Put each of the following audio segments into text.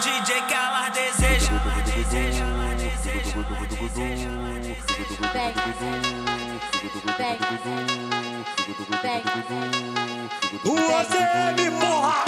DJ que ela deseja. O OCM, porra!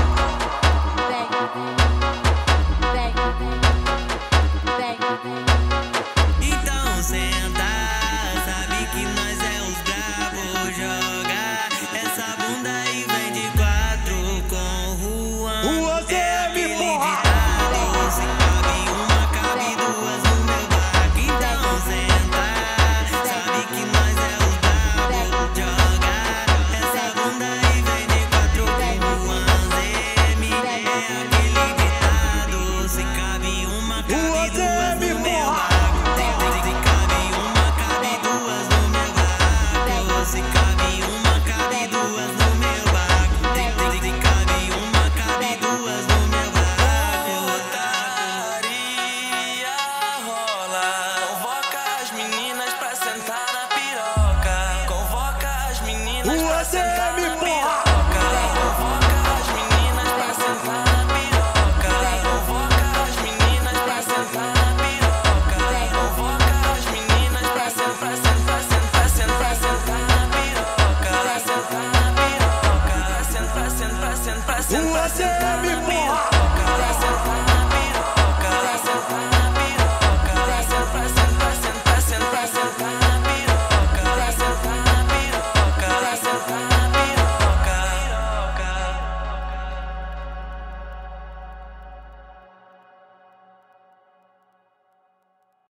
What's up, me boy?